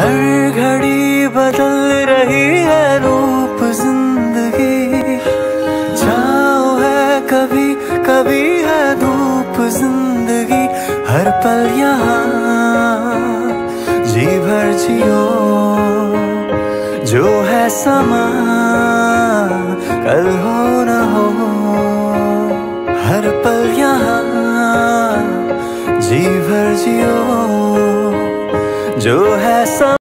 हर घड़ी बदल रही है रूप ज़िंदगी। जाओ है कभी कभी है धूप ज़िंदगी। हर पल यहाँ जी भर जियो। जो है समा, कल हो न हो। हर पल यहाँ जी भर जियो। जो है